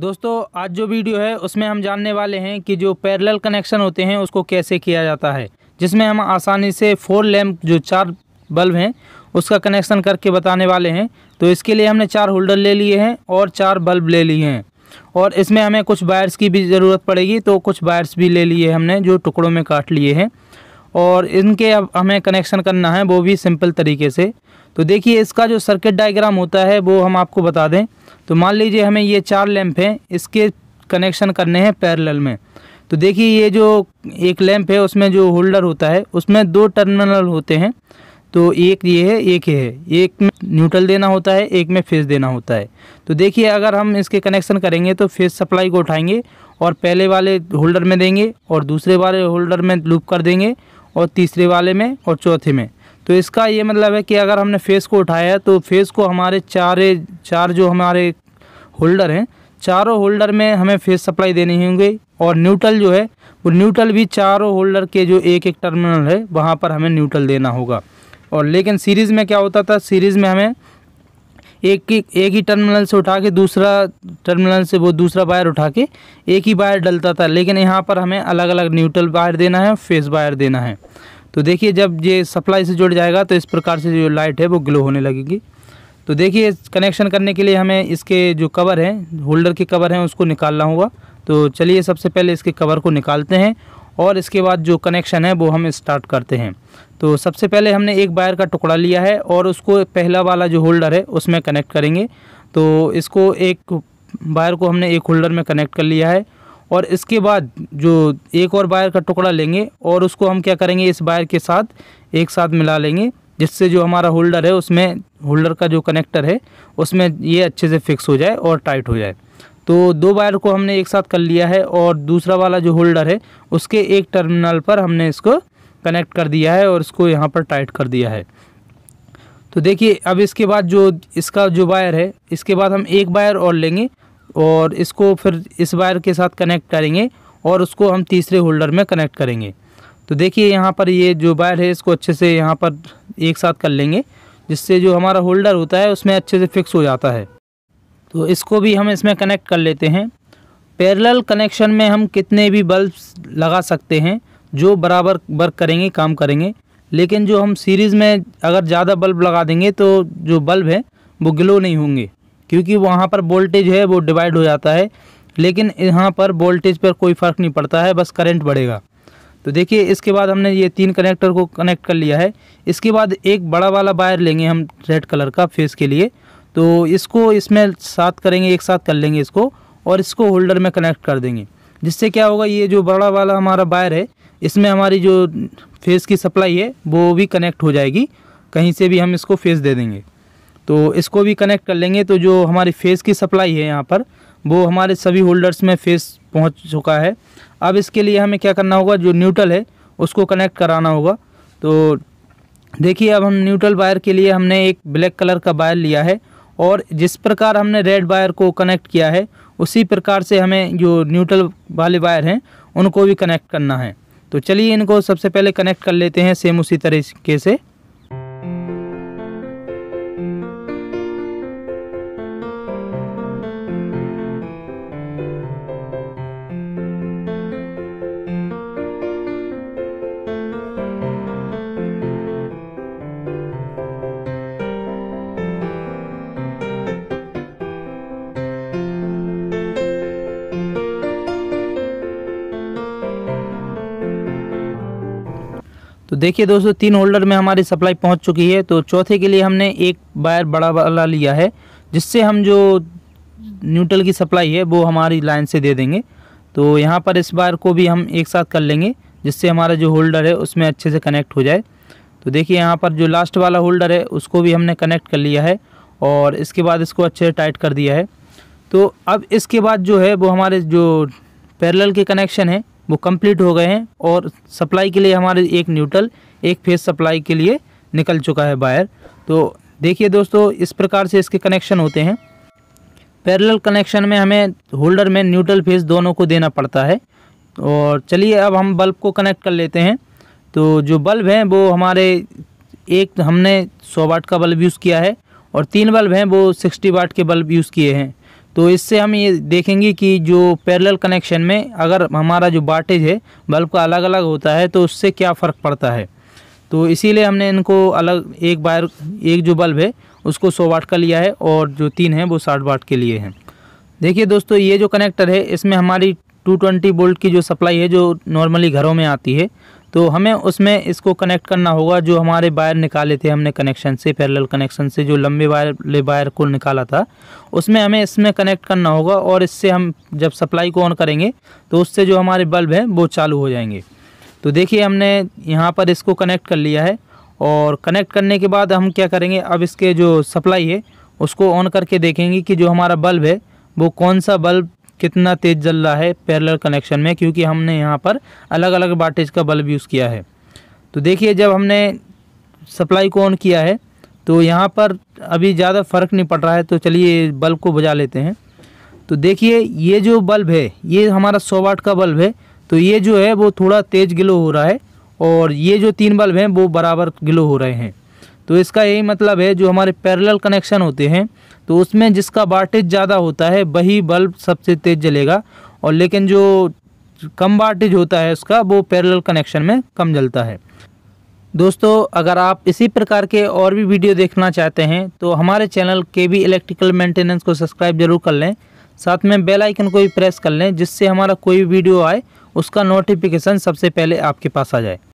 दोस्तों, आज जो वीडियो है, उसमें हम जानने वाले हैं कि जो पैरेलल कनेक्शन होते हैं, उसको कैसे किया जाता है। जिसमें हम आसानी से फोर लैम्प जो चार बल्ब हैं, उसका कनेक्शन करके बताने वाले हैं। तो इसके लिए हमने चार होल्डर ले लिए हैं और चार बल्ब ले लिए हैं। और इसमें हमें कुछ वायर्स की भी ज़रूरत पड़ेगी तो कुछ वायर्स भी ले लिए हमने, जो टुकड़ों में काट लिए हैं। और इनके अब हमें कनेक्शन करना है, वो भी सिंपल तरीके से। तो देखिए, इसका जो सर्किट डायग्राम होता है, वो हम आपको बता दें। तो मान लीजिए, हमें ये चार लैंप हैं, इसके कनेक्शन करने हैं पैरेलल में। तो देखिए, ये जो एक लैंप है, उसमें जो होल्डर होता है, उसमें दो टर्मिनल होते हैं। तो एक ये है, एक ये है। एक में न्यूट्रल देना होता है, एक में फेस देना होता है। तो देखिए, अगर हम इसके कनेक्शन करेंगे तो फेस सप्लाई को उठाएँगे और पहले वाले होल्डर में देंगे और दूसरे वाले होल्डर में लूप कर देंगे। और तीसरे वाले में और चौथे में। तो इसका ये मतलब है कि अगर हमने फेस को उठाया तो फेस को हमारे चारे, चार जो हमारे होल्डर हैं, चारों होल्डर में हमें फेस सप्लाई देनी होंगे और न्यूट्रल जो है, वो न्यूट्रल भी चारों होल्डर के जो एक एक टर्मिनल है, वहाँ पर हमें न्यूट्रल देना होगा। और लेकिन सीरीज़ में क्या होता था? सीरीज़ में हमें एक एक एक ही टर्मिनल से उठा के दूसरा टर्मिनल से वो दूसरा वायर उठा के एक ही वायर डलता था। लेकिन यहाँ पर हमें अलग अलग न्यूट्रल वायर देना है फेस वायर देना है। तो देखिए, जब ये सप्लाई से जुड़ जाएगा तो इस प्रकार से जो लाइट है वो ग्लो होने लगेगी। तो देखिए कनेक्शन करने के लिए हमें इसके जो कवर हैं होल्डर के कवर हैं, उसको निकालना होगा। तो चलिए, सबसे पहले इसके कवर को निकालते हैं और इसके बाद जो कनेक्शन है, वो हम स्टार्ट करते हैं। तो सबसे पहले हमने एक वायर का टुकड़ा लिया है और उसको पहला वाला जो होल्डर है, उसमें कनेक्ट करेंगे। तो इसको एक वायर को हमने एक होल्डर में कनेक्ट कर लिया है और इसके बाद जो एक और वायर का टुकड़ा लेंगे और उसको हम क्या करेंगे, इस वायर के साथ एक साथ मिला लेंगे, जिससे जो हमारा होल्डर है, उसमें होल्डर का जो कनेक्टर है, उसमें ये अच्छे से फिक्स हो जाए और टाइट हो जाए। तो दो वायर को हमने एक साथ कर लिया है और दूसरा वाला जो होल्डर है, उसके एक टर्मिनल पर हमने इसको कनेक्ट कर दिया है और इसको यहाँ पर टाइट कर दिया है। तो देखिए, अब इसके बाद जो इसका जो वायर है, इसके बाद हम एक वायर और लेंगे और इसको फिर इस वायर के साथ कनेक्ट करेंगे और उसको हम तीसरे होल्डर में कनेक्ट करेंगे। तो देखिए, यहाँ पर ये जो वायर है, इसको अच्छे से यहाँ पर एक साथ कर लेंगे, जिससे जो हमारा होल्डर होता है, उसमें अच्छे से फिक्स हो जाता है। तो इसको भी हम इसमें कनेक्ट कर लेते हैं। पैरेलल कनेक्शन में हम कितने भी बल्ब लगा सकते हैं, जो बराबर वर्क करेंगे, काम करेंगे। लेकिन जो हम सीरीज़ में अगर ज़्यादा बल्ब लगा देंगे तो जो बल्ब है, वो ग्लो नहीं होंगे। क्योंकि वहाँ पर वोल्टेज है, वो डिवाइड हो जाता है। लेकिन यहाँ पर वोल्टेज पर कोई फ़र्क नहीं पड़ता है, बस करंट बढ़ेगा। तो देखिए, इसके बाद हमने ये तीन कनेक्टर को कनेक्ट कर लिया है। इसके बाद एक बड़ा वाला वायर लेंगे हम रेड कलर का फेस के लिए। तो इसको इसमें साथ करेंगे, एक साथ कर लेंगे इसको और इसको होल्डर में कनेक्ट कर देंगे। जिससे क्या होगा, ये जो बड़ा वाला हमारा वायर है, इसमें हमारी जो फेस की सप्लाई है, वो भी कनेक्ट हो जाएगी। कहीं से भी हम इसको फेस दे देंगे। तो इसको भी कनेक्ट कर लेंगे। तो जो हमारी फेस की सप्लाई है यहाँ पर, वो हमारे सभी होल्डर्स में फेस पहुँच चुका है। अब इसके लिए हमें क्या करना होगा, जो न्यूट्रल है, उसको कनेक्ट कराना होगा। तो देखिए, अब हम न्यूट्रल वायर के लिए हमने एक ब्लैक कलर का वायर लिया है। और जिस प्रकार हमने रेड वायर को कनेक्ट किया है, उसी प्रकार से हमें जो न्यूट्रल वाले वायर हैं, उनको भी कनेक्ट करना है। तो चलिए इनको सबसे पहले कनेक्ट कर लेते हैं सेम उसी तरीके से। देखिए दोस्तों, तीन होल्डर में हमारी सप्लाई पहुँच चुकी है। तो चौथे के लिए हमने एक वायर बड़ा वाला लिया है, जिससे हम जो न्यूट्रल की सप्लाई है, वो हमारी लाइन से दे देंगे। तो यहाँ पर इस वायर को भी हम एक साथ कर लेंगे, जिससे हमारा जो होल्डर है, उसमें अच्छे से कनेक्ट हो जाए। तो देखिए, यहाँ पर जो लास्ट वाला होल्डर है, उसको भी हमने कनेक्ट कर लिया है, और इसके बाद इसको अच्छे से टाइट कर दिया है। तो अब इसके बाद जो है, वो हमारे जो पैरेलल के कनेक्शन है वो कंप्लीट हो गए हैं और सप्लाई के लिए हमारे एक न्यूट्रल एक फेस सप्लाई के लिए निकल चुका है वायर तो देखिए दोस्तों, इस प्रकार से इसके कनेक्शन होते हैं। पैरेलल कनेक्शन में हमें होल्डर में न्यूट्रल फेस दोनों को देना पड़ता है। और चलिए अब हम बल्ब को कनेक्ट कर लेते हैं। तो जो बल्ब हैं, वो हमारे एक हमने सौ वाट का बल्ब यूज़ किया है और तीन बल्ब हैं, वो सिक्सटी वाट के बल्ब यूज़ किए हैं। तो इससे हम ये देखेंगे कि जो पैरेलल कनेक्शन में अगर हमारा जो वाटेज है बल्ब का अलग अलग होता है तो उससे क्या फ़र्क पड़ता है? तो इसीलिए हमने इनको अलग, एक वायर, एक जो बल्ब है, उसको सौ वाट का लिया है और जो तीन है, वो साठ वाट के लिए हैं। देखिए दोस्तों, ये जो कनेक्टर है, इसमें हमारी 220 वोल्ट की जो सप्लाई है, जो नॉर्मली घरों में आती है तो हमें उसमें इसको कनेक्ट करना होगा जो हमारे वायर निकाले थे हमने कनेक्शन से पैरेलल कनेक्शन से, जो लंबे वायर वायर को निकाला था। उसमें हमें इसमें कनेक्ट करना होगा और इससे हम जब सप्लाई को ऑन करेंगे तो उससे जो हमारे बल्ब हैं, वो चालू हो जाएँगे। तो देखिए हमने यहाँ पर इसको कनेक्ट कर लिया है और कनेक्ट करने के बाद हम क्या करेंगे, अब इसके जो सप्लाई है, उसको ऑन करके देखेंगे कि जो हमारा बल्ब है, वो कौन सा बल्ब कितना तेज़ जल रहा है पैरेलल कनेक्शन में, क्योंकि हमने यहाँ पर अलग अलग वाटेज का बल्ब यूज़ किया है। तो देखिए, जब हमने सप्लाई को ऑन किया है तो यहाँ पर अभी ज़्यादा फ़र्क नहीं पड़ रहा है तो चलिए बल्ब को बुझा लेते हैं। तो देखिए, ये जो बल्ब है, ये हमारा सौ वाट का बल्ब है तो ये जो है वो थोड़ा तेज़ ग्लो हो रहा है, और ये जो तीन बल्ब हैं, वो बराबर ग्लो हो रहे हैं। तो इसका यही मतलब है, जो हमारे पैरेलल कनेक्शन होते हैं तो उसमें जिसका वाटेज ज़्यादा होता है, वही बल्ब सबसे तेज़ जलेगा, और लेकिन जो कम वाटेज होता है उसका, वो पैरेलल कनेक्शन में कम जलता है। दोस्तों, अगर आप इसी प्रकार के और भी वीडियो देखना चाहते हैं तो हमारे चैनल के बी इलेक्ट्रिकल मेंटेनेंस को सब्सक्राइब ज़रूर कर लें। साथ में बेल आइकन को भी प्रेस कर लें, जिससे हमारा कोई वीडियो आए, उसका नोटिफिकेशन सबसे पहले आपके पास आ जाए।